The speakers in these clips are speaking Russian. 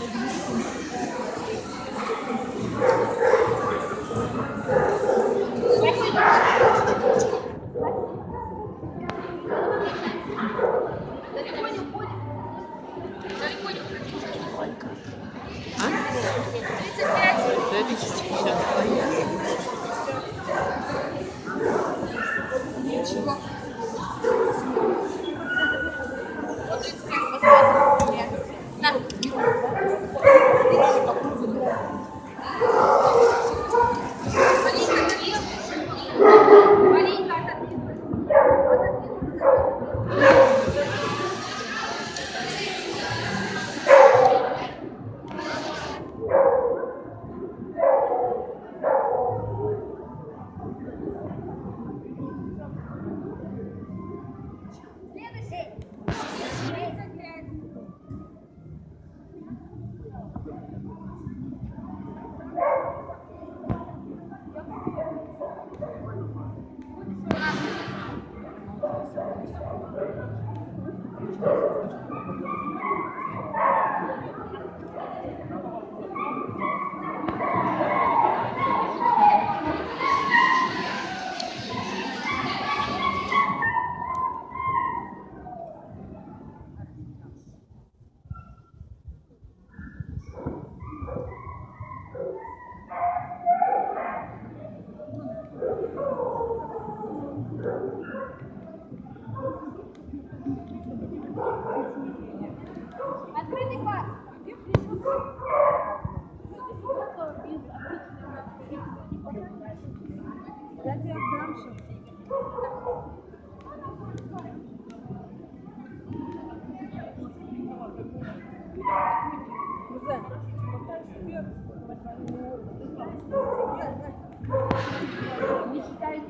ты Не считает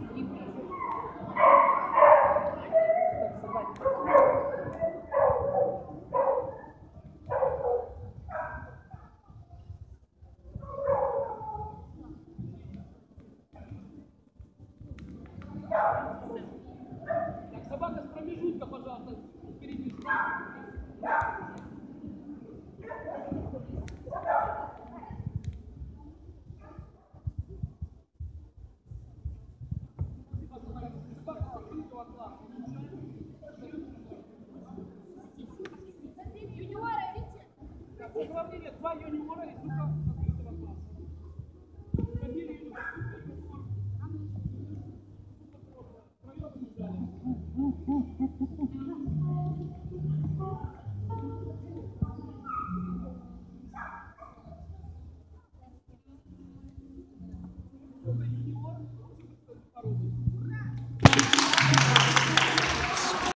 Так, собака с промежутка, пожалуйста, впереди. Два юниора и сука открытого класса. Фамилию Thank you.